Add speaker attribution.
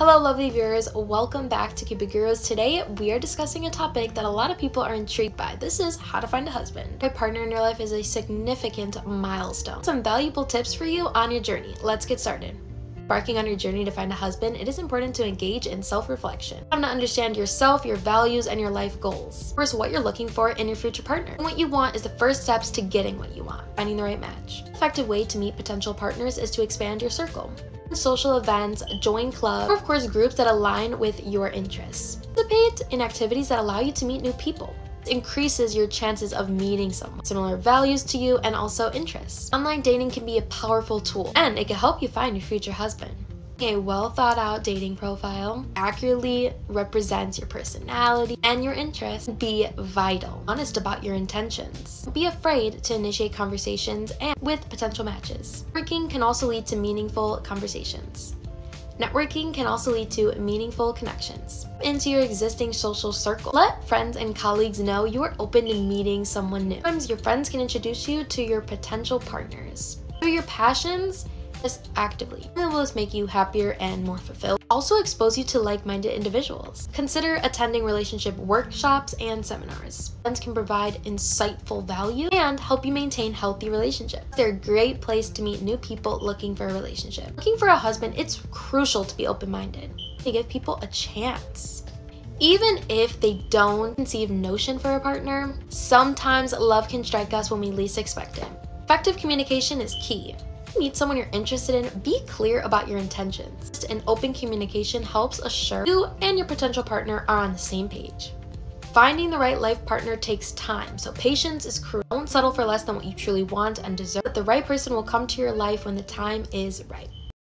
Speaker 1: Hello, lovely viewers. Welcome back to Cupid Gurus. Today, we are discussing a topic that a lot of people are intrigued by. This is how to find a husband. A partner in your life is a significant milestone. Some valuable tips for you on your journey. Let's get started. Embarking on your journey to find a husband, it is important to engage in self-reflection. Time to understand yourself, your values, and your life goals. First, what you're looking for in your future partner. And what you want is the first steps to getting what you want, finding the right match. An effective way to meet potential partners is to expand your circle social events, join clubs, or of course groups that align with your interests. Participate in activities that allow you to meet new people. It increases your chances of meeting someone similar values to you and also interests. Online dating can be a powerful tool and it can help you find your future husband. A well thought out dating profile accurately represents your personality and your interests. Be vital, honest about your intentions. Be afraid to initiate conversations and with potential matches. Networking can also lead to meaningful conversations. Networking can also lead to meaningful connections. Into your existing social circle. Let friends and colleagues know you are open to meeting someone new. Sometimes your friends can introduce you to your potential partners. Through your passions, this actively. It will just make you happier and more fulfilled. Also expose you to like-minded individuals. Consider attending relationship workshops and seminars. Friends can provide insightful value and help you maintain healthy relationships. They're a great place to meet new people looking for a relationship. Looking for a husband, it's crucial to be open-minded. To give people a chance. Even if they don't conceive notion for a partner, sometimes love can strike us when we least expect it. Effective communication is key meet someone you're interested in, be clear about your intentions. And open communication helps assure you and your potential partner are on the same page. Finding the right life partner takes time, so patience is crucial. Don't settle for less than what you truly want and deserve. But The right person will come to your life when the time is right.